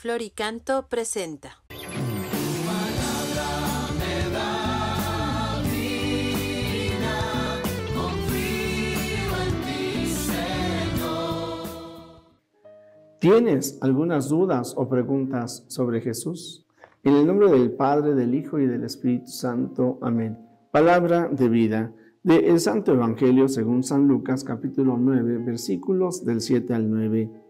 Floricanto presenta. ¿Tienes algunas dudas o preguntas sobre Jesús? En el nombre del Padre, del Hijo y del Espíritu Santo. Amén. Palabra de vida del Santo Evangelio según San Lucas capítulo 9 versículos del 7 al 9.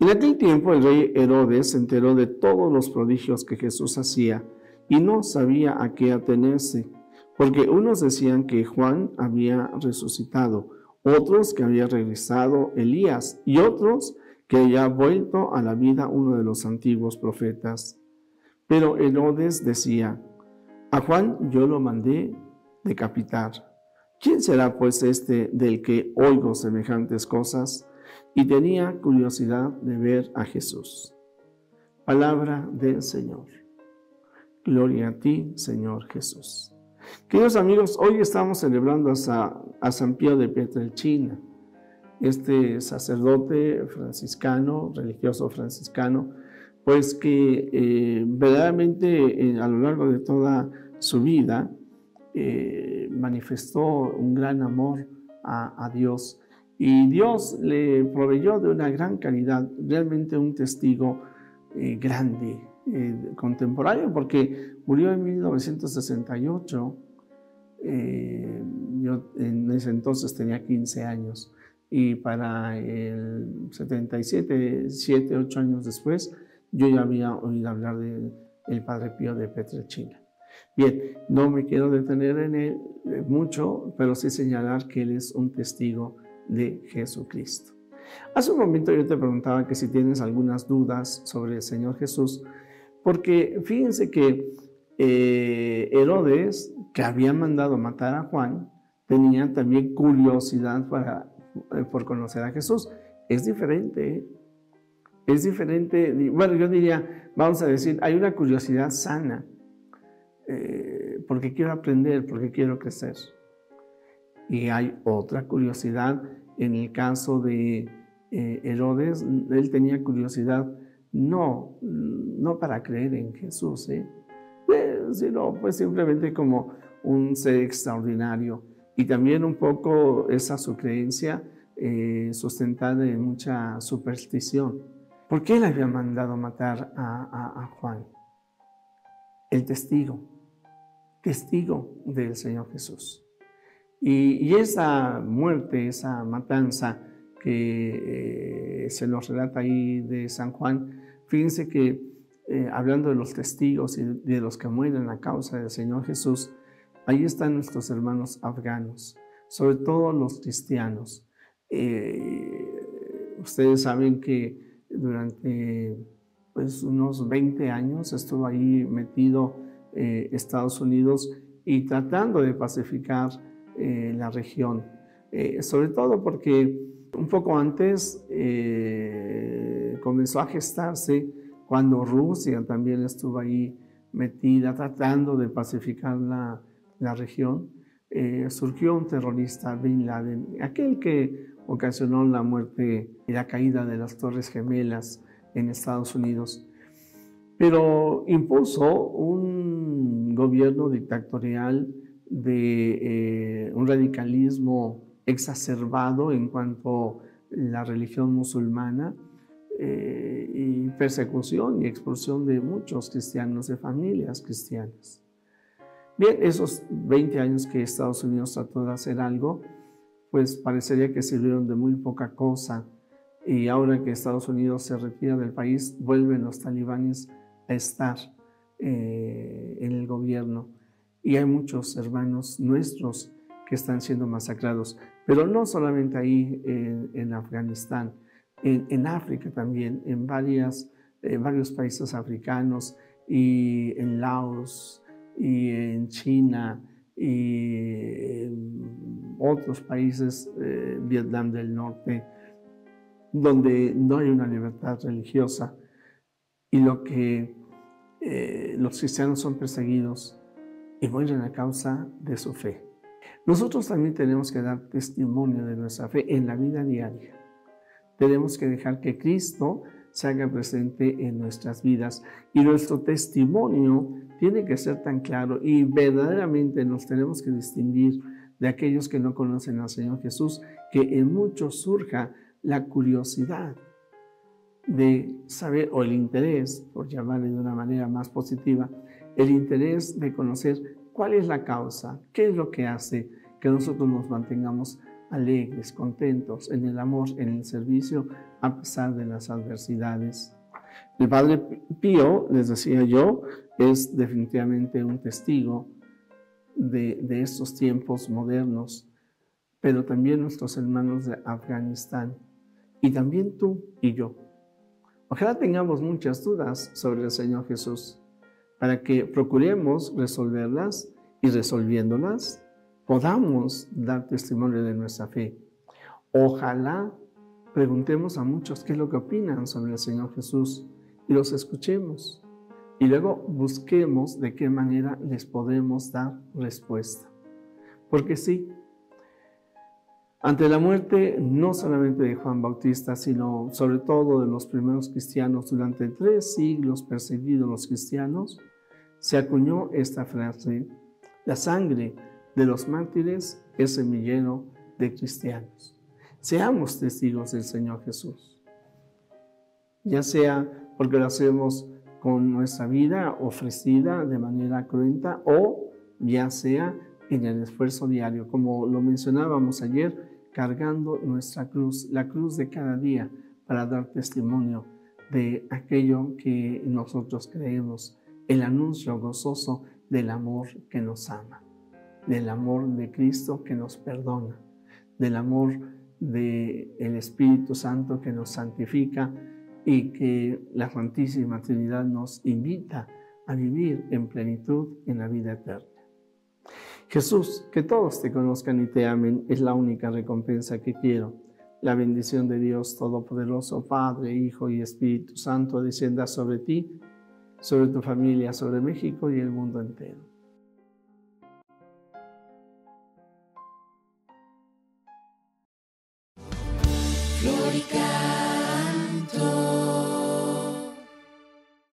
En aquel tiempo el rey Herodes se enteró de todos los prodigios que Jesús hacía y no sabía a qué atenerse, porque unos decían que Juan había resucitado, otros que había regresado Elías y otros que había vuelto a la vida uno de los antiguos profetas. Pero Herodes decía, a Juan yo lo mandé decapitar. ¿Quién será pues este del que oigo semejantes cosas? Y tenía curiosidad de ver a Jesús. Palabra del Señor. Gloria a ti, Señor Jesús. Queridos amigos, hoy estamos celebrando a, San Pío de Pietrelcina, este sacerdote franciscano, religioso franciscano, pues que eh, verdaderamente eh, a lo largo de toda su vida eh, manifestó un gran amor a, a Dios y Dios le proveyó de una gran calidad, realmente un testigo eh, grande, eh, contemporáneo, porque murió en 1968. Eh, yo en ese entonces tenía 15 años y para el 77, 7, 8 años después, yo ya había oído hablar del el Padre Pío de Petrechina. Bien, no me quiero detener en él mucho, pero sí señalar que él es un testigo de Jesucristo. Hace un momento yo te preguntaba que si tienes algunas dudas sobre el Señor Jesús, porque fíjense que eh, Herodes, que había mandado matar a Juan, tenía también curiosidad para, eh, por conocer a Jesús. Es diferente, ¿eh? es diferente. Bueno, yo diría, vamos a decir, hay una curiosidad sana, porque quiero aprender, porque quiero crecer. Y hay otra curiosidad en el caso de eh, Herodes, él tenía curiosidad no, no para creer en Jesús, ¿eh? Eh, sino pues simplemente como un ser extraordinario. Y también un poco esa su creencia sustentada en mucha superstición. ¿Por qué le había mandado matar a Juan? El testigo, testigo del Señor Jesús. Y, esa muerte, esa matanza que eh, se nos relata ahí de San Juan, fíjense que eh, hablando de los testigos y de los que mueren a causa del Señor Jesús, ahí están nuestros hermanos afganos, sobre todo los cristianos. Eh, ustedes saben que durante pues, unos 20 años estuvo ahí metido Estados Unidos y tratando de pacificar eh, la región. Eh, sobre todo porque un poco antes eh, comenzó a gestarse cuando Rusia también estuvo ahí metida tratando de pacificar la, la región. surgió un terrorista, Bin Laden, aquel que ocasionó la muerte y la caída de las Torres Gemelas en Estados Unidos. Pero impuso un gobierno dictatorial de eh, un radicalismo exacerbado en cuanto a la religión musulmana eh, y persecución y expulsión de muchos cristianos, de familias cristianas. Bien, esos 20 años que Estados Unidos trató de hacer algo, pues parecería que sirvieron de muy poca cosa y ahora que Estados Unidos se retira del país, vuelven los talibanes a estar eh, en el gobierno y hay muchos hermanos nuestros que están siendo masacrados, pero no solamente ahí en, Afganistán, en, África también, en varias, varios países africanos y en Laos y en China y en otros países, eh, Vietnam del Norte, donde no hay una libertad religiosa. Y lo que eh, los cristianos son perseguidos y mueren a causa de su fe. Nosotros también tenemos que dar testimonio de nuestra fe en la vida diaria. Tenemos que dejar que Cristo se haga presente en nuestras vidas. Y nuestro testimonio tiene que ser tan claro y verdaderamente nos tenemos que distinguir de aquellos que no conocen al Señor Jesús, que en muchos surja la curiosidad de saber, o el interés, por llamarle de una manera más positiva, el interés de conocer cuál es la causa, qué es lo que hace que nosotros nos mantengamos alegres, contentos en el amor, en el servicio, a pesar de las adversidades. El Padre Pío, les decía yo, es definitivamente un testigo de, estos tiempos modernos, pero también nuestros hermanos de Afganistán, y también tú y yo. Ojalá tengamos muchas dudas sobre el Señor Jesús, para que procuremos resolverlas y resolviéndolas podamos dar testimonio de nuestra fe. Ojalá preguntemos a muchos qué es lo que opinan sobre el Señor Jesús y los escuchemos. Y luego busquemos de qué manera les podemos dar respuesta. Porque sí, ante la muerte no solamente de Juan Bautista, sino sobre todo de los primeros cristianos durante tres siglos perseguidos los cristianos, se acuñó esta frase, la sangre de los mártires es semillero de cristianos. Seamos testigos del Señor Jesús, ya sea porque lo hacemos con nuestra vida ofrecida de manera cruenta o ya sea en el esfuerzo diario, como lo mencionábamos ayer, cargando nuestra cruz, la cruz de cada día, para dar testimonio de aquello que nosotros creemos, el anuncio gozoso del amor que nos ama del amor de Cristo que nos perdona, del amor del el Espíritu Santo que nos santifica y que la Santísima Trinidad nos invita a vivir en plenitud en la vida eterna. Jesús, que todos te conozcan y te amen es la única recompensa que quiero. La bendición de Dios Todopoderoso, Padre, Hijo y Espíritu Santo, descienda sobre ti, sobre tu familia, sobre México y el mundo entero.